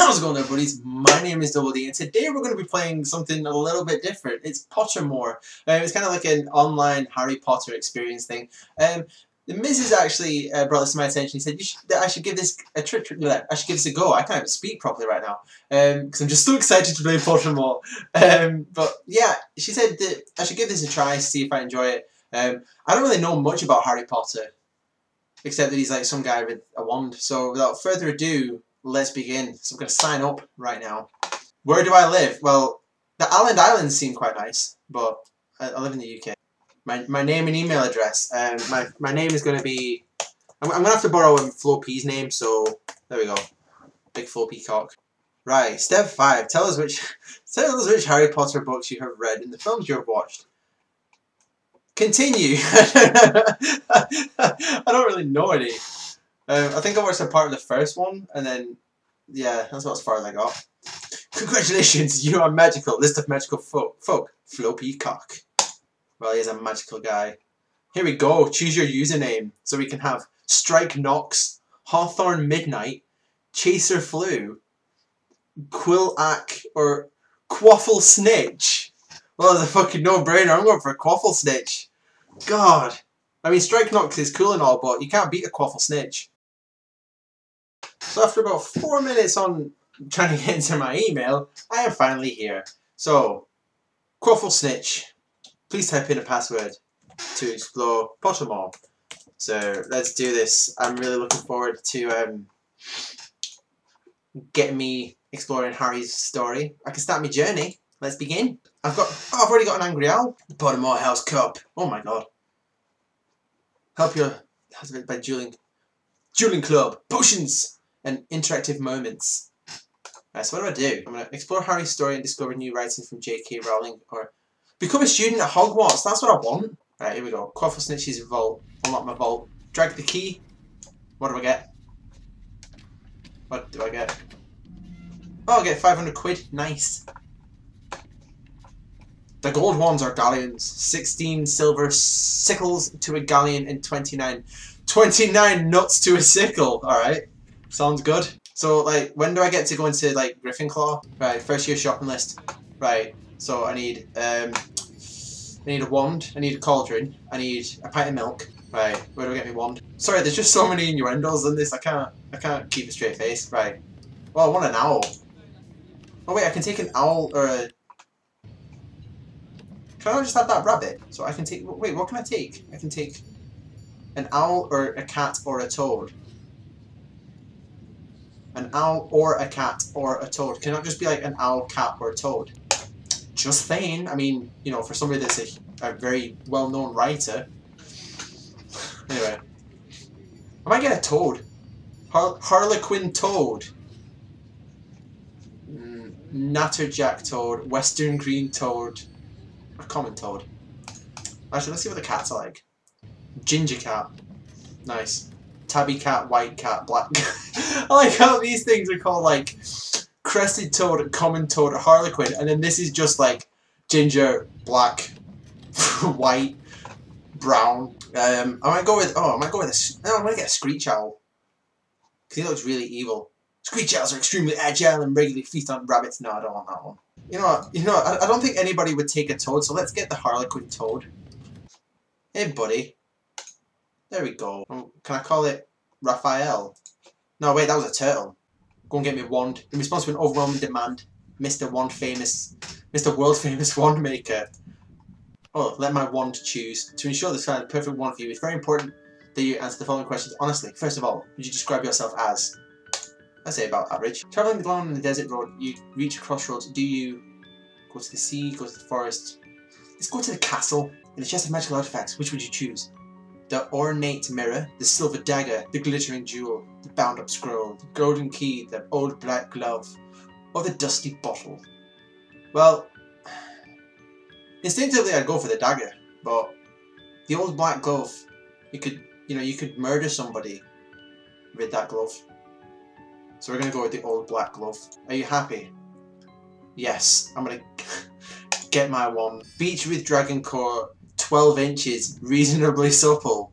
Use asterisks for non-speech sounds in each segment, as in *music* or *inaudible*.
How's it going there buddies? My name is Double D and today we're going to be playing something a little bit different. It's Pottermore. Um, it's kind of like an online Harry Potter experience thing. Um, the missus actually uh, brought this to my attention. He said you should, I should give this a trip. I should give this a go. I can't even speak properly right now because um, I'm just so excited to play Pottermore. Um, but yeah, she said that I should give this a try, see if I enjoy it. Um, I don't really know much about Harry Potter, except that he's like some guy with a wand. So without further ado, let's begin. So I'm going to sign up right now. Where do I live? Well, the Åland Islands seem quite nice, but I, I live in the UK. My, my name and email address. Um, my, my name is going to be... I'm, I'm going to have to borrow Flo P's name, so there we go. Big Flo Peacock. Right, step five. Tell us which *laughs* tell us which Harry Potter books you have read and the films you have watched. Continue. *laughs* I don't really know any. Um, I think I watched a part of the first one, and then, yeah, that's about as far as I got. Congratulations, you are magical. List of magical folk. folk. Flo Peacock. Well, he's a magical guy. Here we go. Choose your username so we can have Strike Knox, Hawthorne Midnight, Chaser Flu, Quillack, or Quaffle Snitch. Well, it's a fucking no-brainer. I'm going for Quaffle Snitch. God. I mean, Strike Knox is cool and all, but you can't beat a Quaffle Snitch. So after about four minutes on trying to get into my email, I am finally here. So, Quaffle Snitch, please type in a password to explore Pottermore. So let's do this. I'm really looking forward to um, getting me exploring Harry's story. I can start my journey. Let's begin. I've got. Oh, I've already got an angry owl. Pottermore House Cup. Oh my god. Help your husband by dueling. Dueling Club. Potions and interactive moments. Right, so what do I do? I'm going to explore Harry's story and discover new writing from J.K. Rowling or become a student at Hogwarts. That's what I want. Right, here we go. Quaffle Snitch's vault. Unlock my vault. Drag the key. What do I get? What do I get? Oh, I get 500 quid. Nice. The gold ones are galleons. 16 silver sickles to a galleon and 29. 29 nuts to a sickle. Alright. Sounds good. So, like, when do I get to go into, like, Gryffindor? Right, first year shopping list. Right, so I need, um, I need a wand, I need a cauldron, I need a pint of milk. Right, where do I get my wand? Sorry, there's just so many innuendos in this, I can't, I can't keep a straight face. Right. Well, I want an owl. Oh wait, I can take an owl or a... Can I just have that rabbit? So I can take... Wait, what can I take? I can take an owl or a cat or a toad an owl or a cat or a toad. Can it just be like an owl, cat, or a toad? Just saying. I mean, you know, for somebody that's a, a very well-known writer. Anyway. I might get a toad. Har Harlequin toad. Mm, Natterjack toad. Western green toad. Common toad. Actually, let's see what the cats are like. Ginger cat. Nice tabby cat, white cat, black *laughs* I like how these things are called like crested toad, common toad, harlequin, and then this is just like ginger, black, *laughs* white, brown. Um, I might go with oh, I might go with a. No, I'm gonna get a screech owl because he looks really evil. Screech owls are extremely agile and regularly feast on rabbits. No, I don't want that one. You know what? You know? I, I don't think anybody would take a toad, so let's get the harlequin toad. Hey, buddy. There we go. Um, can I call it Raphael? No, wait, that was a turtle. Go and get me a wand. In response to an overwhelming demand, Mr. Wand Famous, Mr. World Famous Wand Maker. Oh, let my wand choose. To ensure this find the perfect wand for you, it's very important that you answer the following questions honestly. First of all, would you describe yourself as? I say about average. Traveling along the desert road, you reach a crossroads. Do you go to the sea, go to the forest? Let's go to the castle. In the chest of magical artifacts, which would you choose? the ornate mirror, the silver dagger, the glittering jewel, the bound-up scroll, the golden key, the old black glove, or the dusty bottle? Well, *sighs* instinctively I'd go for the dagger, but the old black glove, you could, you know, you could murder somebody with that glove. So we're going to go with the old black glove. Are you happy? Yes, I'm going *laughs* to get my one. Beech with Dragon Core 12 inches, reasonably *laughs* supple.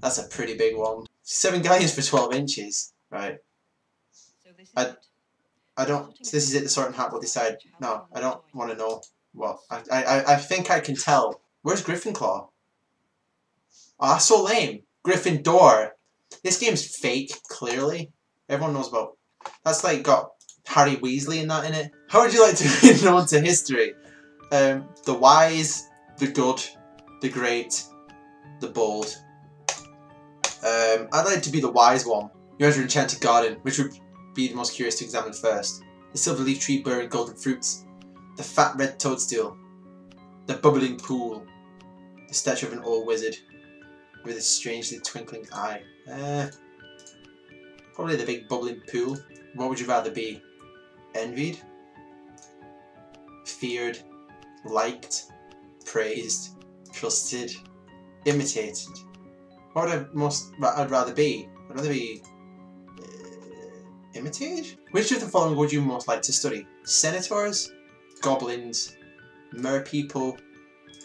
That's a pretty big one. Seven galleons for 12 inches, right. I, I don't. So this is it. The sorting hat will decide. No, I don't want to know. What I, I, I think I can tell. Where's Gryffindor? Oh, that's so lame. Gryffindor. This game's fake. Clearly, everyone knows about. That's like got Harry Weasley and that in it. How would you like to *laughs* be known to history? Um, the wise, the good, the great, the bold. Um, I'd like to be the wise one. You enter an enchanted garden, which would be the most curious to examine first. The silver leaf tree bearing golden fruits, the fat red toadstool, the bubbling pool, the statue of an old wizard with a strangely twinkling eye. Uh, probably the big bubbling pool. What would you rather be? Envied? Feared? Liked? Praised? Trusted? Imitated? What would I most I'd rather be? I'd rather be uh, imitated? Which of the following would you most like to study? Centaurs, goblins, merpeople,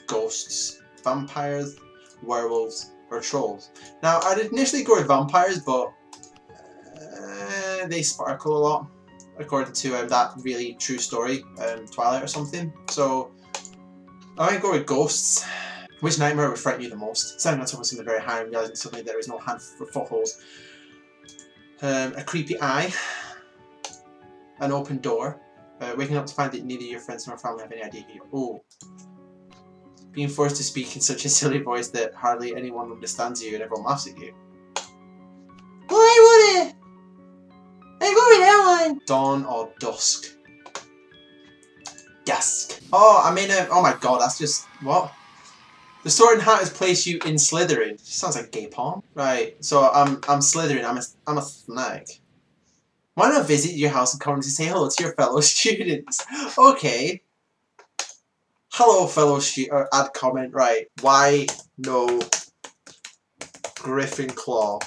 ghosts, vampires, werewolves, or trolls? Now, I'd initially go with vampires, but uh, they sparkle a lot, according to um, that really true story, um, Twilight or something. So, I go with ghosts. Which nightmare would frighten you the most? Standing on of something very high and realizing suddenly there is no hand for footholds um, a creepy eye, an open door, uh, waking up to find that neither your friends nor family have any idea who you Oh. Being forced to speak in such a *laughs* silly voice that hardly anyone understands you and everyone laughs at you. One! Dawn or dusk? Dusk. Oh, I mean, uh, oh my god, that's just, what? The Sorting Hat has placed you in Slytherin. Sounds like gay porn. Right, so I'm I'm Slytherin. I'm a I'm a snake. Why not visit your house and come to say hello to your fellow *laughs* students? Okay. Hello, fellow student. Uh, add comment. Right. Why no Gryffindor?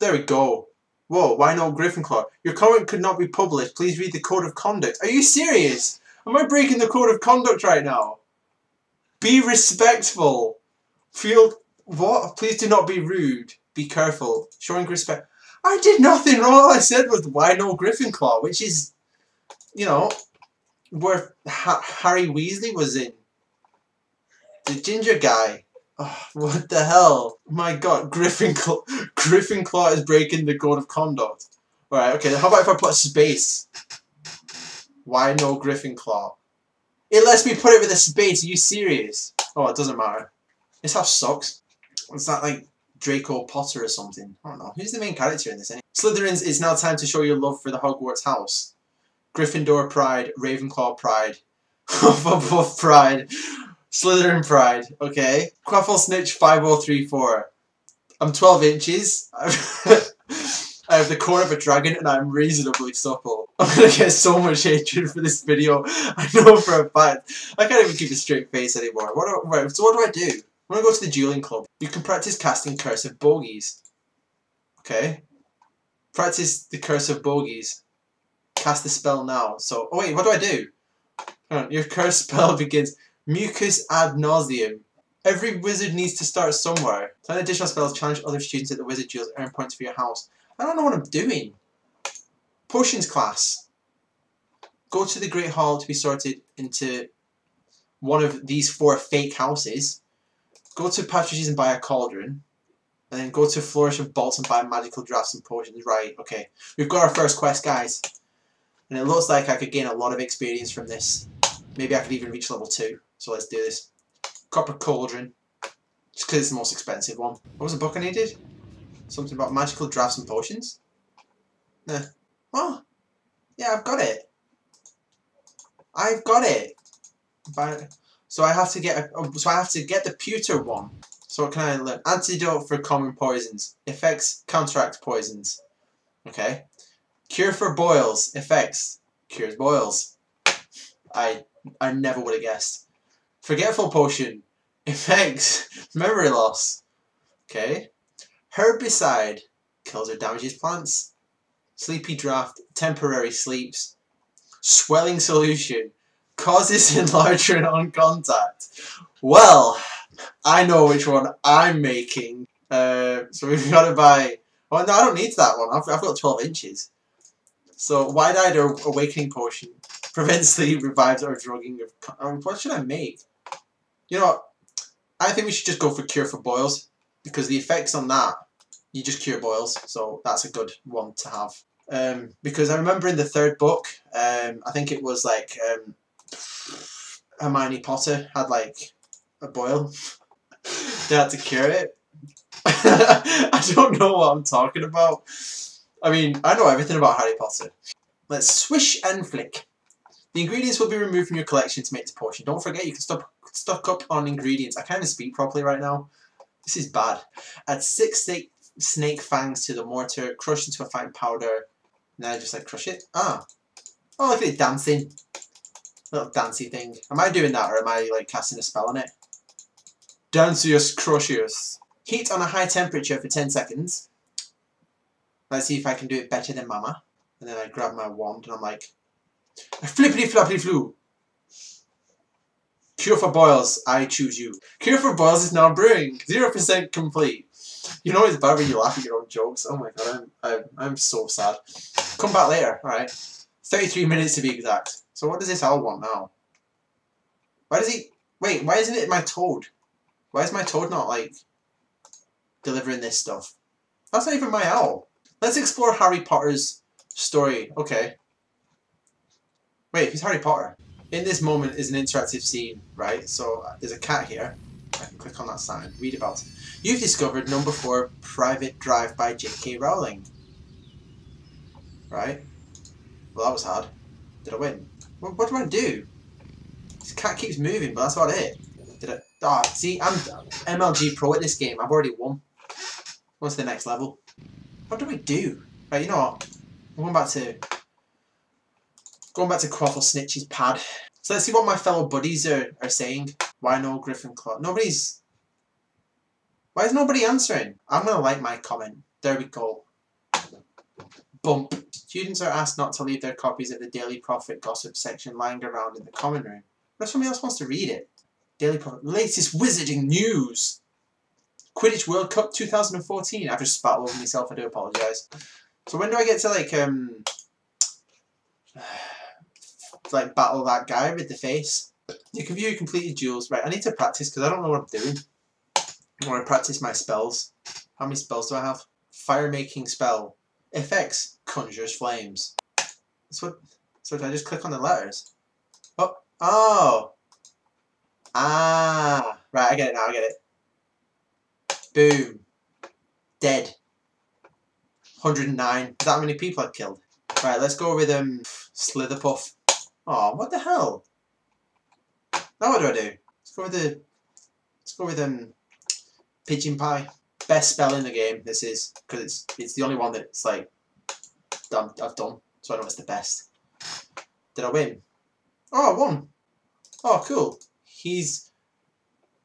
There we go. Whoa, why no Gryffindor? Your comment could not be published. Please read the code of conduct. Are you serious? Am I breaking the code of conduct right now? Be respectful. Feel what? Please do not be rude. Be careful. Showing respect. I did nothing wrong. All I said was why no Gryffindor, which is, you know, where ha Harry Weasley was in. The ginger guy. Oh, *sighs* what the hell? My god, Gryffindor, *laughs* Gryffindor is breaking the code of conduct. Alright, okay, how about if I put space? Why no Gryffindor? It lets me put it with a space. Are you serious? Oh, it doesn't matter. This house sucks. It's that like Draco Potter or something. I don't know. Who's the main character in this anyway? Slytherins, it's now time to show your love for the Hogwarts house. Gryffindor pride, Ravenclaw pride, *laughs* Hufflepuff pride, Slytherin pride, okay? Quaffle Snitch 5034. I'm 12 inches. *laughs* I have the core of a dragon and I'm reasonably supple. *laughs* I'm gonna get so much hatred for this video. I know for a fact. I can't even keep a straight face anymore. What do, right, so what do I do? When I go to the dueling club, you can practice casting Curse of Bogies. Okay? Practice the Curse of Bogies. Cast the spell now. So, oh wait, what do I do? Your curse *laughs* spell begins Mucus ad nauseam. Every wizard needs to start somewhere. Ten additional spells challenge other students at the wizard duels earn points for your house. I don't know what I'm doing. Potions class. Go to the Great Hall to be sorted into one of these four fake houses. Go to Patridge's and buy a cauldron. And then go to Flourish of Bolts and buy magical drafts and potions. Right, okay. We've got our first quest, guys. And it looks like I could gain a lot of experience from this. Maybe I could even reach level 2. So let's do this. Copper Cauldron. Just because it's the most expensive one. What was the book I needed? Something about magical drafts and potions? Nah. Oh! Yeah, I've got it. I've got it. But, so I have to get a, oh, so I have to get the pewter one. So what can I learn? Antidote for common poisons. Effects counteract poisons. Okay. Cure for boils. Effects cures boils. I I never would have guessed. Forgetful potion. *laughs* Effects memory loss. Okay. Herbicide kills or damages plants. Sleepy draft, temporary sleeps. Swelling solution causes *laughs* enlargement on contact. Well, I know which one I'm making. Uh, so *laughs* we've got to buy Oh no, I don't need that one. I've, I've got 12 inches. So wide-eyed awakening potion prevents sleep, revives, or drugging of. um, what should I make? You know, what? I think we should just go for cure for boils because the effects on that, you just cure boils. So that's a good one to have. Um, because I remember in the third book, um, I think it was like um, Hermione Potter had like a boil. *laughs* they had to cure it. *laughs* I don't know what I'm talking about. I mean, I know everything about Harry Potter. Let's swish and flick. The ingredients will be removed from your collection to make this potion. Don't forget you can stop, stock up on ingredients. I can't even speak properly right now. This is bad. Add six snake, snake fangs to the mortar, crush into a fine powder. Now I just like crush it. Ah. Oh, look at it dancing. Little dancey thing. Am I doing that or am I like casting a spell on it? Dancius Crucius. Heat on a high temperature for 10 seconds. Let's see if I can do it better than Mama. And then I grab my wand and I'm like, flippity floppity flu. Cure for boils, I choose you. Cure for boils is now brewing. 0% complete. You know it's bad when you laugh at your own jokes. Oh my god, I'm, I'm, I'm so sad. Come back later, alright. 33 minutes to be exact. So what does this owl want now? Why does he... Wait, why isn't it my toad? Why is my toad not, like, delivering this stuff? That's not even my owl. Let's explore Harry Potter's story. Okay. Wait, he's Harry Potter? In this moment is an interactive scene, right? So uh, there's a cat here. I can click on that sign. Read about. it. You've discovered number four, Private Drive by J.K. Rowling. Right? Well, that was hard. Did I win? What, what do I do? This cat keeps moving, but that's about it. Did I? Ah, see, I'm MLG Pro at this game. I've already won. What's the next level? What do we do? Right, you know what? I'm going back to going back to Quaffle Snitch's pad. So let's see what my fellow buddies are, are saying. Why no Griffin Claw? Nobody's Why is nobody answering? I'm gonna like my comment. There we go. Bump. Students are asked not to leave their copies of the Daily Prophet gossip section lying around in the common room. What if somebody else wants to read it? Daily Prophet. Latest wizarding news. Quidditch World Cup 2014. I've just spat over myself. I do apologise. So when do I get to like um like battle that guy with the face? You can view completed duels. Right, I need to practice because I don't know what I'm doing. I want to practice my spells. How many spells do I have? Fire making spell. Effects. Conjures flames. So did I just click on the letters? Oh. Oh. Ah. Right, I get it now. I get it. Boom. Dead. 109. Is that many people I've killed? Right, let's go with um Slitherpuff. Oh, what the hell? Now what do I do? Let's go with the let's go with um Pigeon Pie. Best spell in the game, this is, because it's it's the only one that's like done I've done, so I know it's the best. Did I win? Oh I won. Oh cool. He's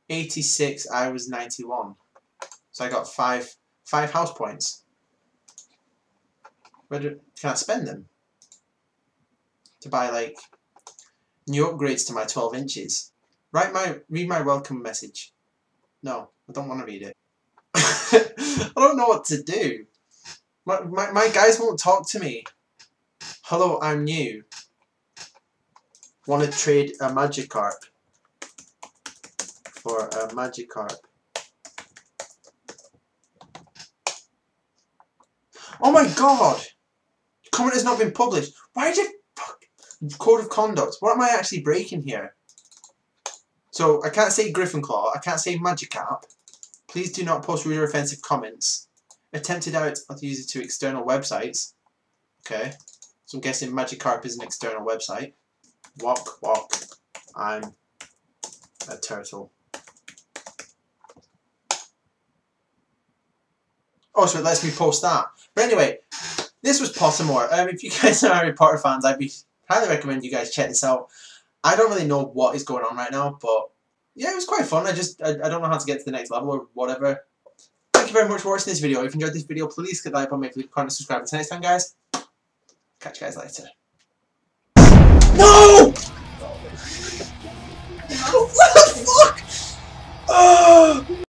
86, I was 91. So I got five five house points. Where do, can I spend them? To buy like new upgrades to my 12 inches. Write my read my welcome message. No, I don't want to read it. *laughs* I don't know what to do. My, my, my guys won't talk to me. Hello, I'm new. Want to trade a Magikarp for a Magikarp. Oh my god! Comment has not been published. Why did code of conduct? What am I actually breaking here? So I can't say Gryffindor. I can't say Magikarp. Please do not post rude or offensive comments. Attempted out of user to external websites. Okay. So I'm guessing Magikarp is an external website. Walk, walk. I'm a turtle. Oh, so it lets me post that. But anyway, this was Pottermore. Um, if you guys are Harry Potter fans, I'd be highly recommend you guys check this out. I don't really know what is going on right now, but yeah, it was quite fun. I just I, I don't know how to get to the next level or whatever. Thank you very much for watching this video. If you enjoyed this video, please click like button, make a comment, subscribe. Until next time, guys. Catch you guys later. No! *laughs* What the fuck? Oh!